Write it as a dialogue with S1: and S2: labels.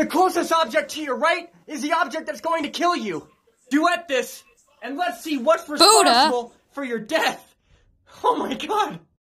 S1: The closest object to your right is the object that's going to kill you. Duet this, and let's see what's responsible for your death. Oh my god.